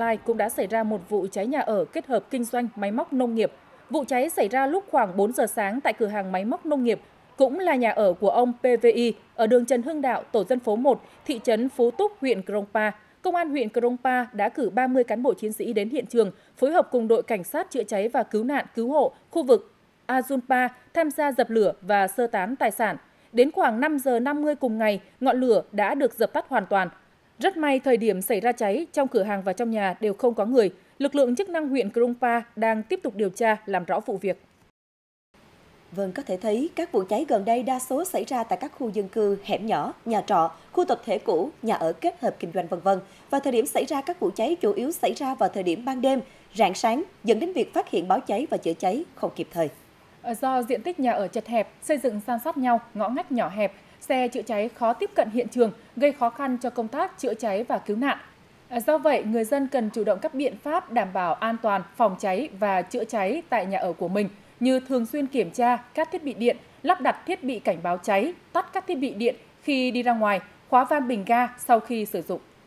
Lai cũng đã xảy ra một vụ cháy nhà ở kết hợp kinh doanh máy móc nông nghiệp. Vụ cháy xảy ra lúc khoảng 4 giờ sáng tại cửa hàng máy móc nông nghiệp, cũng là nhà ở của ông PVI ở đường Trần Hưng Đạo, tổ dân phố 1, thị trấn Phú Túc, huyện Krongpa. Công an huyện Krongpa đã cử 30 cán bộ chiến sĩ đến hiện trường, phối hợp cùng đội cảnh sát chữa cháy và cứu nạn cứu hộ khu vực Azunpa tham gia dập lửa và sơ tán tài sản. Đến khoảng 5 giờ 50 cùng ngày, ngọn lửa đã được dập tắt hoàn toàn. Rất may thời điểm xảy ra cháy, trong cửa hàng và trong nhà đều không có người. Lực lượng chức năng huyện Krongpa đang tiếp tục điều tra làm rõ vụ việc. Vâng, có thể thấy các vụ cháy gần đây đa số xảy ra tại các khu dân cư, hẻm nhỏ, nhà trọ, khu tập thể cũ, nhà ở kết hợp kinh doanh vân vân. Và thời điểm xảy ra các vụ cháy chủ yếu xảy ra vào thời điểm ban đêm, rạng sáng, dẫn đến việc phát hiện báo cháy và chữa cháy không kịp thời. Ờ, do diện tích nhà ở chật hẹp, xây dựng san sát nhau, ngõ ngách nhỏ hẹp, xe chữa cháy khó tiếp cận hiện trường, gây khó khăn cho công tác chữa cháy và cứu nạn. Ờ, do vậy, người dân cần chủ động các biện pháp đảm bảo an toàn phòng cháy và chữa cháy tại nhà ở của mình như thường xuyên kiểm tra các thiết bị điện, lắp đặt thiết bị cảnh báo cháy, tắt các thiết bị điện khi đi ra ngoài, khóa van bình ga sau khi sử dụng.